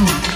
Zoom.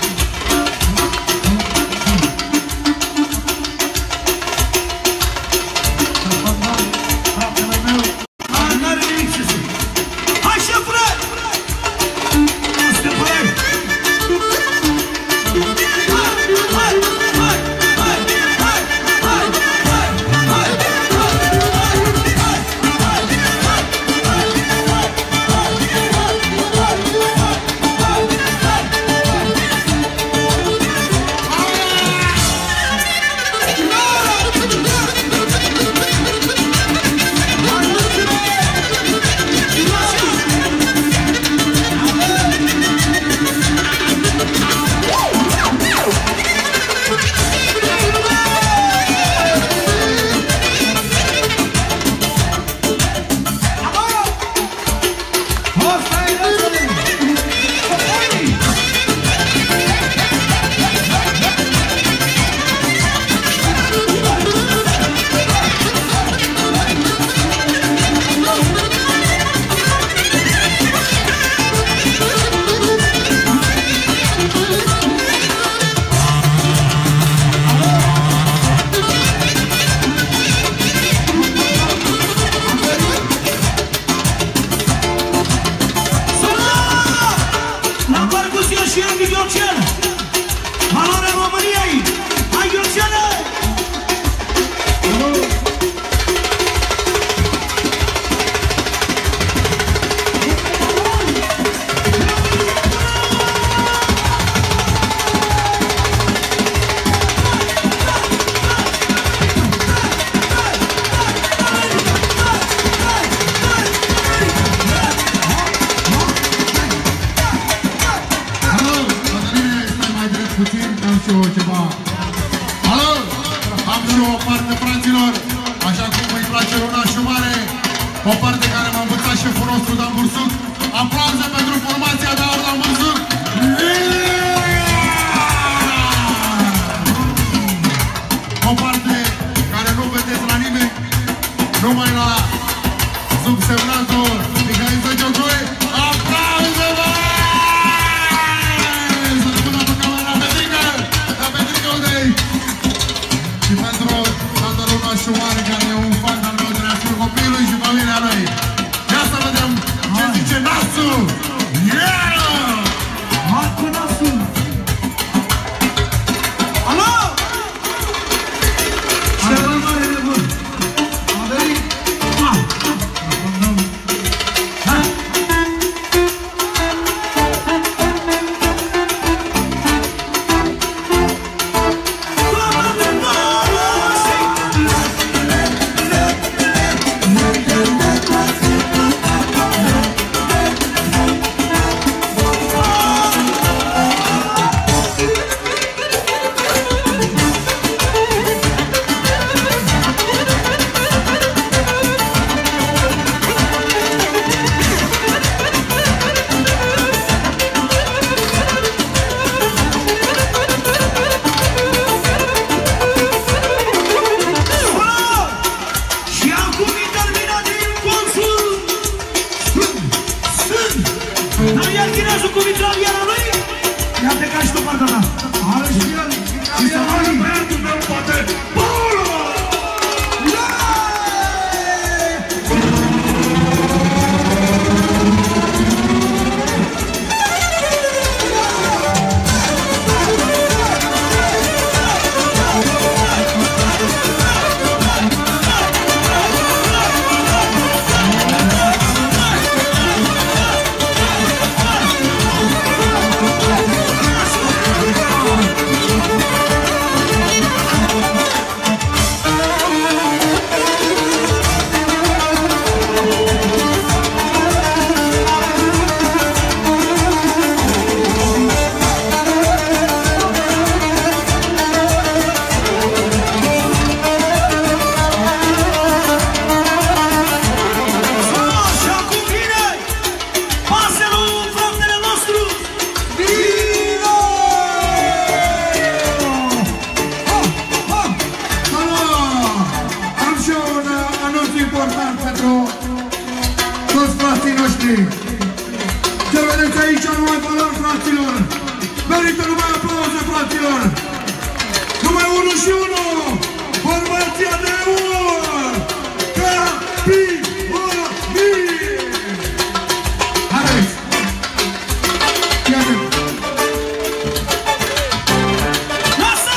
o parte care m-a învățat șeful nostru, Dan Bursuc. Aplauze pentru formația de aur, Dan Bursuc! O parte care nu vedeți la nimeni, numai la subsemnatul Mihail Zăgiocoe, Nu ia chinezul cu vițoan, iar? Ia pleca și tu, pardona. Are și el. Și să mă libertul meu, poate. Paulo! Ce vedeți aici nu mai valori, fraților! Merită numai aplauze, fraților! Numai 1 și 1! Formația de ur! Capitan! Nossa!